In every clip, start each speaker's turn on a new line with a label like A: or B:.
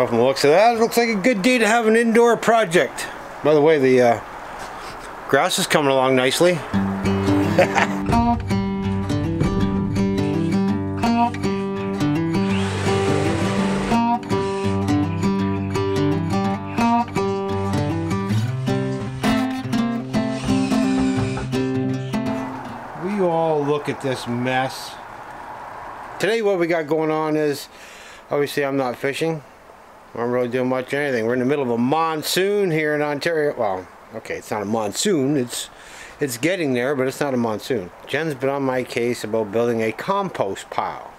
A: Well, from the looks of that, it looks like a good day to have an indoor project. By the way, the uh, grass is coming along nicely. we all look at this mess. Today what we got going on is, obviously I'm not fishing. I'm really doing much anything. We're in the middle of a monsoon here in Ontario. Well, okay, it's not a monsoon. It's it's getting there, but it's not a monsoon. Jenn's been on my case about building a compost pile.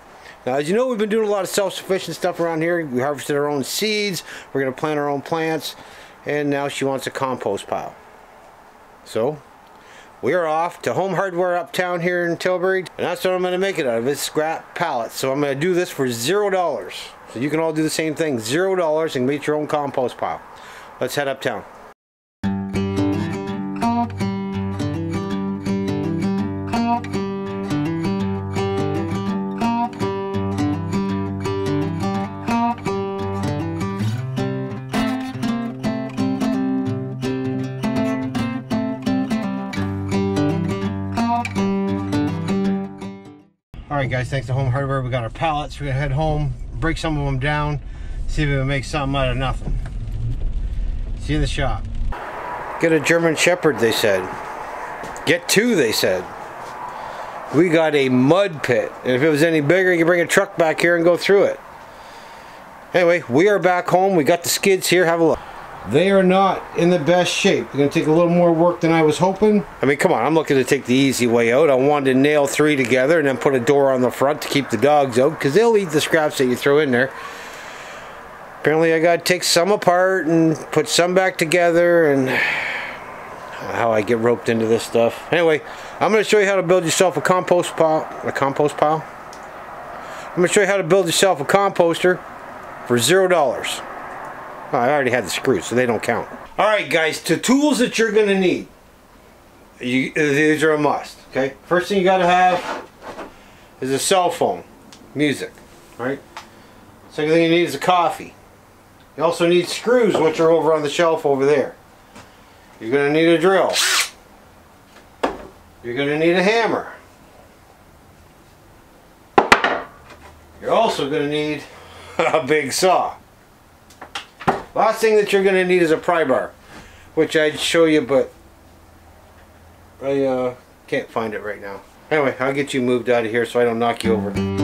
A: Now, as you know, we've been doing a lot of self-sufficient stuff around here. We harvested our own seeds. We're going to plant our own plants. And now she wants a compost pile. So, we are off to Home Hardware Uptown here in Tilbury. And that's what I'm going to make it out of. It's scrap pallets. So I'm going to do this for $0. So you can all do the same thing. $0 and make your own compost pile. Let's head uptown. Guys, thanks to Home Hardware, we got our pallets. We're gonna head home, break some of them down, see if we can make something out of nothing. See you in the shop. Get a German Shepherd, they said. Get two, they said. We got a mud pit. And if it was any bigger, you could bring a truck back here and go through it. Anyway, we are back home. We got the skids here. Have a look. They are not in the best shape. They're going to take a little more work than I was hoping. I mean, come on. I'm looking to take the easy way out. I wanted to nail three together and then put a door on the front to keep the dogs out because they'll eat the scraps that you throw in there. Apparently, I got to take some apart and put some back together and how I get roped into this stuff. Anyway, I'm going to show you how to build yourself a compost pile. A compost pile? I'm going to show you how to build yourself a composter for zero dollars. Well, I already had the screws, so they don't count. Alright guys, the tools that you're to need. You, these are a must. Okay, First thing you got to have is a cell phone. Music. Right. Second thing you need is a coffee. You also need screws, which are over on the shelf over there. You're to need a drill. You're to need a hammer. You're also to need a big saw. Last thing that you're going to need is a pry bar, which I'd show you, but I uh, can't find it right now. Anyway, I'll get you moved out of here so I don't knock you over.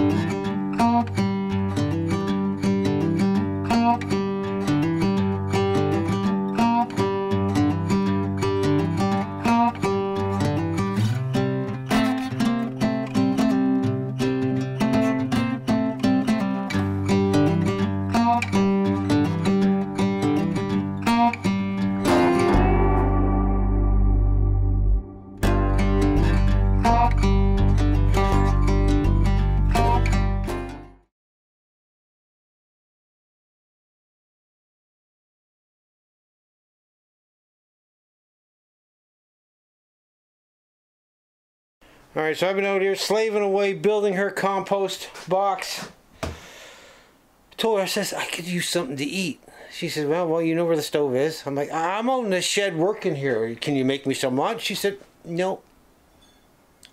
A: Alright, so I've been out here slaving away building her compost box. told her, I says, I could use something to eat. She said, well, well, you know where the stove is. I'm like, I'm out in the shed working here. Can you make me some lunch? She said, no.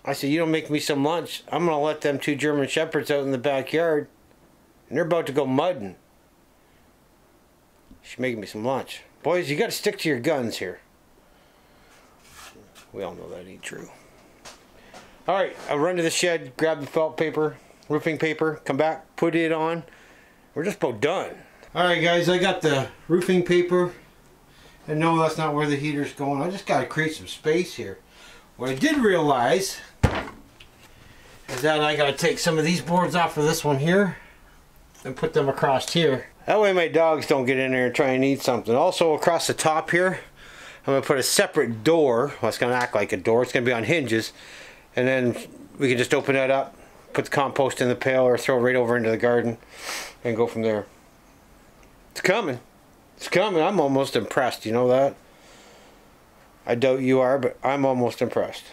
A: I said, you don't make me some lunch. I'm going to let them two German Shepherds out in the backyard. And they're about to go mudding. She's making me some lunch. Boys, you got to stick to your guns here. We all know that ain't true. All right, I'll run to the shed, grab the felt paper, roofing paper, come back, put it on. We're just about done. All right, guys, I got the roofing paper. And no, that's not where the heater's going. I just got to create some space here. What I did realize is that I got to take some of these boards off of this one here and put them across here. That way my dogs don't get in there and try and eat something. Also across the top here, I'm going to put a separate door. Well, it's going to act like a door. It's going to be on hinges and then we can just open that up put the compost in the pail or throw it right over into the garden and go from there. It's coming. It's coming. I'm almost impressed. You know that? I doubt you are but I'm almost impressed.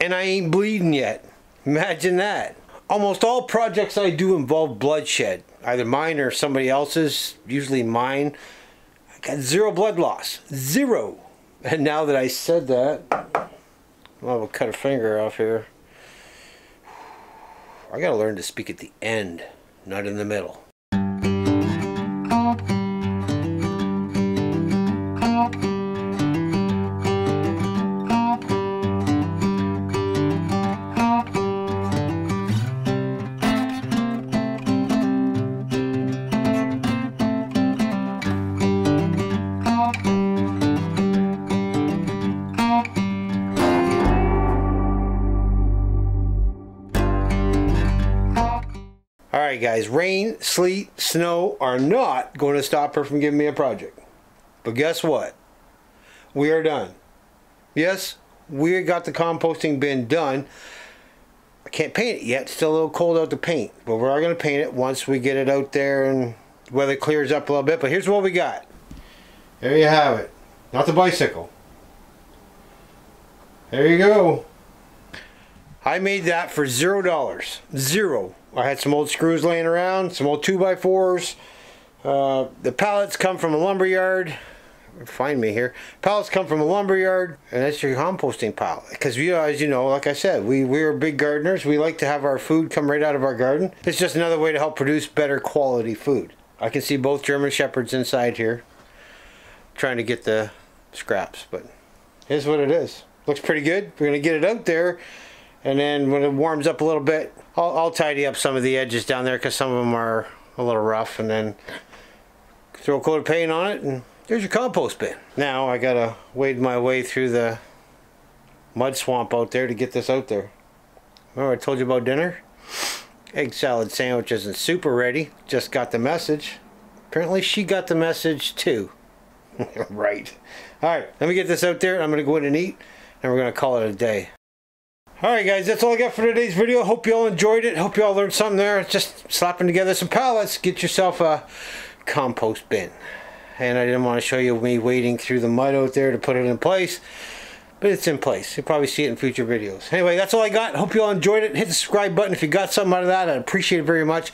A: And I ain't bleeding yet. Imagine that. Almost all projects I do involve bloodshed either mine or somebody else's, usually mine. I got zero blood loss. Zero. And now that I said that, I'll cut a finger off here. I gotta learn to speak at the end, not in the middle. Alright guys, rain, sleet, snow are not going to stop her from giving me a project. But guess what? We are done. Yes, we got the composting bin done. I can't paint it yet. Still a little cold out to paint. But we are going to paint it once we get it out there and the weather clears up a little bit. But here's what we got. There you have it. Not the bicycle. There you go. I made that for zero dollars. Zero. I had some old screws laying around, some old 2x4s. Uh, the pallets come from a lumber yard. Find me here. Pallets come from a lumber yard, and that's your composting pile. Because you, as you know, like I said, we we are big gardeners. We like to have our food come right out of our garden. It's just another way to help produce better quality food. I can see both German Shepherds inside here, trying to get the scraps. But here's what it is. Looks pretty good. We're gonna get it out there and then when it warms up a little bit I'll, I'll tidy up some of the edges down there because some of them are a little rough. And then throw a coat of paint on it and there's your compost bin. Now I gotta wade my way through the mud swamp out there to get this out there. Remember I told you about dinner? Egg salad sandwiches and soup are ready. Just got the message. Apparently she got the message too. Right. Alright let me get this out there. I'm gonna go in and eat and we're gonna call it a day Alright guys, that's all I got for today's video. Hope you all enjoyed it. Hope you all learned something there. Just slapping together some pallets. Get yourself a compost bin. And I didn't want to show you me wading through the mud out there to put it in place. But it's in place. You'll probably see it in future videos. Anyway, that's all I got. Hope you all enjoyed it. Hit the subscribe button if you got something out of that. I'd appreciate it very much.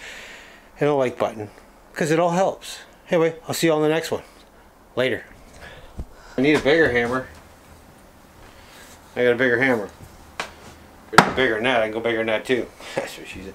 A: And the like button. Because it all helps. Anyway, I'll see you all in the next one. Later. I need a bigger hammer. I got a bigger hammer. Bigger than that, I can go bigger than that too. That's what she said.